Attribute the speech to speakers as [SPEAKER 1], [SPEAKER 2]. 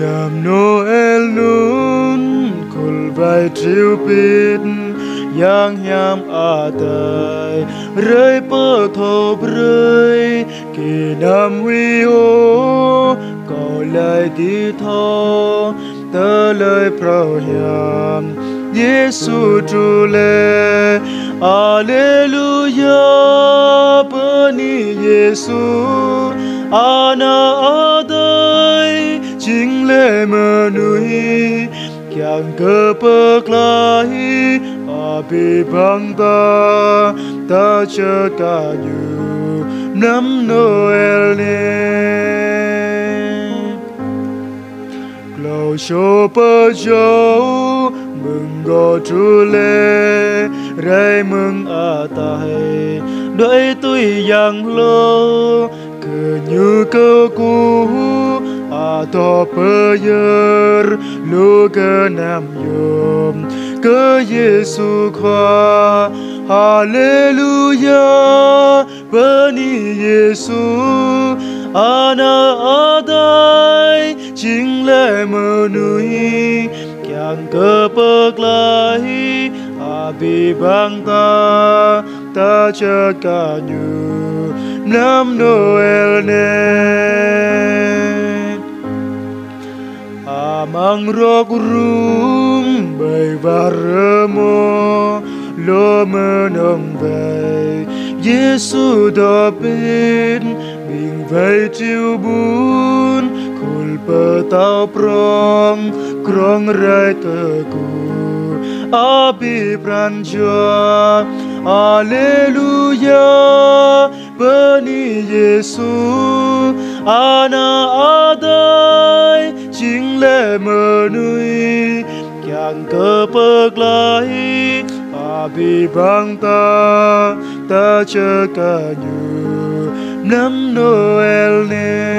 [SPEAKER 1] làm Noel nun col vai triu pit yang hiam a tai rơi bơ thô rơi. Kỳ nam huy ô cầu lời đi thô tơ lời pro hiam Giêsu trụ lệ Alleluia ni Giêsu, ana adai chính lệ mơ nuôi kyang cơ bơ lai a bi bang ta ta chờ cả như năm Noel nè lâu cho bơ châu mừng gò chú lê rai mừng a tai đợi tôi giang lơ cứ như cơ cũ à to bơ giờ lu cơ nam yom cơ Giêsu khoa, Hallelujah vâng bani Giêsu ana adai chính lệ mơ nuôi kyang cơ bơ lai à bi bang ta ta chờ cả như Noel nè amang à, rok rum bay varmo lo menom bay về Giêsu đó bên bình vây chiêu bún khul bơ tao prong, krong rai tơ cu abi pran cho Alleluia, veni Giêsu ana adai chính lệ mơ nuôi kyang cơ bậc lai abi bang ta ta chờ cả như năm Noel nè